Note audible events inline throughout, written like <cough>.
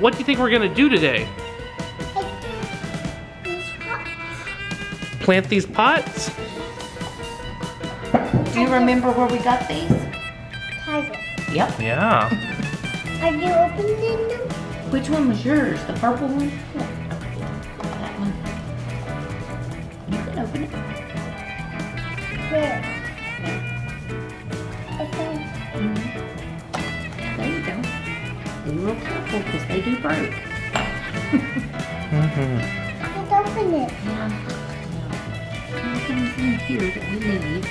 what do you think we're gonna do today? Plant these pots? Do you remember where we got these? Target. Yep. Yeah. Are you opening them? Which one was yours? The purple one? That one. You can open it. Where? Real careful because they do break. hmm I can open it. Yeah. Things in here that we need.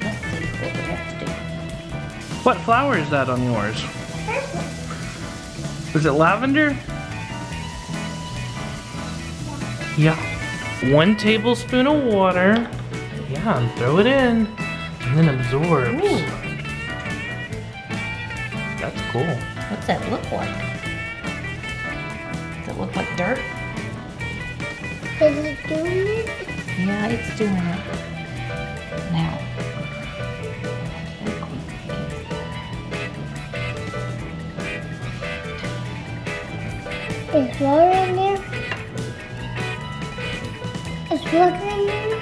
Let's see what we have to do. What flower is that on yours? Purple. Is it lavender? Yeah. One tablespoon of water. Yeah, and throw it in. And then absorbs. Ooh. That's cool. What's that look like? Does it look like dirt? Is it doing it? Yeah, it's doing it. Now. Is water in there? Is water in there?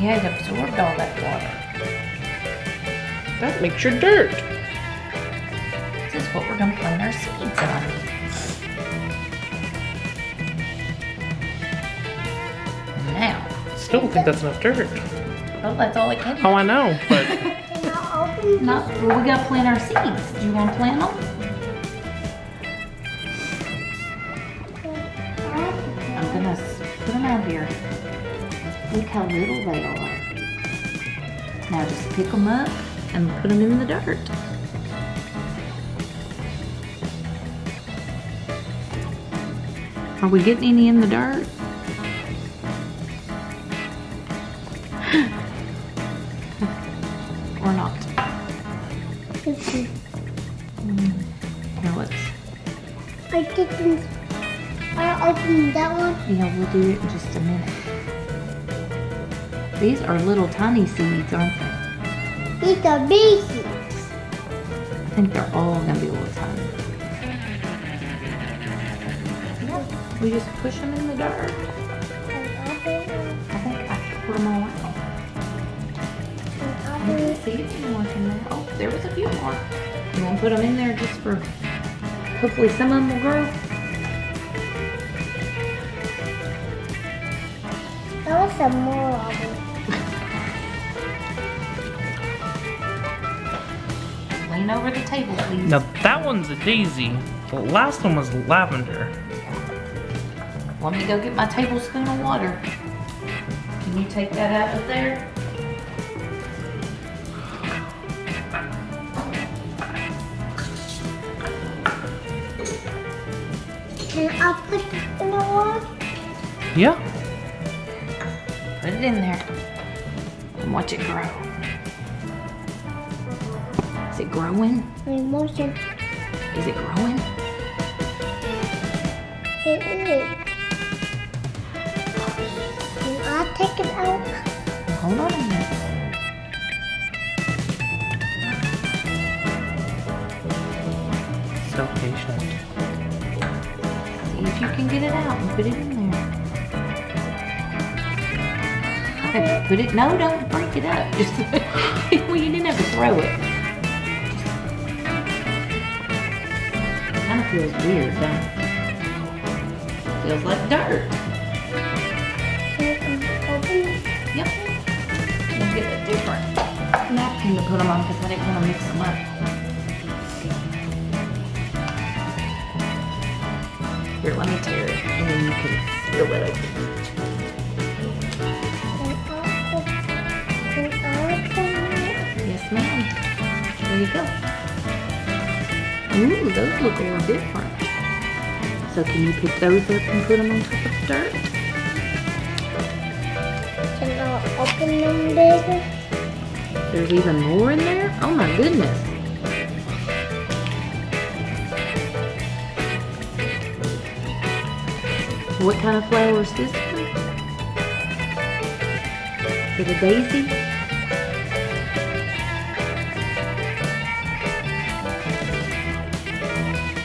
Yeah, it absorbed all that water. That makes your dirt. This is what we're gonna plant our seeds on. Now, Still don't think that's enough dirt. well, that's all it can. Oh, I know, but Can I open Not, well, we gotta plant our seeds. Do you want to plant them? I'm gonna put them out here. Look how little they are. Now just pick them up and put them in the dirt. Are we getting any in the dirt? <gasps> or not? <laughs> it? Here, let's. I didn't. I opened that one. Yeah, we'll do it in just a minute. These are little tiny seeds, aren't they? These are bees. I think they're all gonna be a little tiny. We just push them in the dirt. I think I should put them all out. I didn't see any more in there. Oh, there was a few more. You want to put them in there just for, hopefully some of them will grow? There was some more of them. Lean over the table, please. now that one's a daisy. The last one was lavender. Let me go get my tablespoon of water. Can you take that out of there? Can I put it in the water? Yeah. Put it in there and watch it grow. Is it growing? My motion. Is it growing? It is. Can I take it out? Hold on a minute. So patient. See if you can get it out and put it in there. Okay, <laughs> put it, no, don't break it up. Just, <laughs> well, you didn't have to throw it. Kind of feels weird, don't it? Feels like dirt. Yep. We'll get a different napkin to put them on because I didn't want to mix them up. Here, let me tear it and then you can seal it open. Yes, ma'am. There you go. Ooh, those look a little different. So can you pick those up and put them on top of dirt? Open them bigger? There's even more in there? Oh my goodness. What kind of flower is this one? Is it a daisy?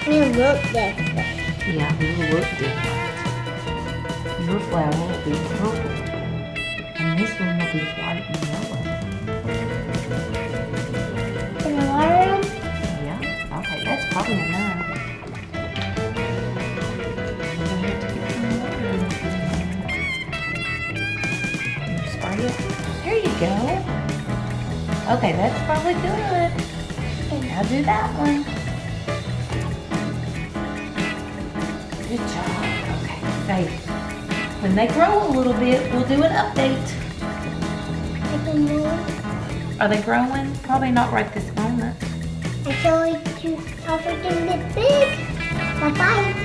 You look different. Yeah, it will look different. Your flower will be purple. And this one will be white and yellow. Can I water? Yeah, okay, that's probably enough. We're gonna have to get some water in there. You spray it. There you go. Okay, that's probably good. Now do that one. Good job. Okay, say, when they grow a little bit, we'll do an update. Can move. Are they growing? Probably not right this moment. I showed you how freaking get big. Bye bye.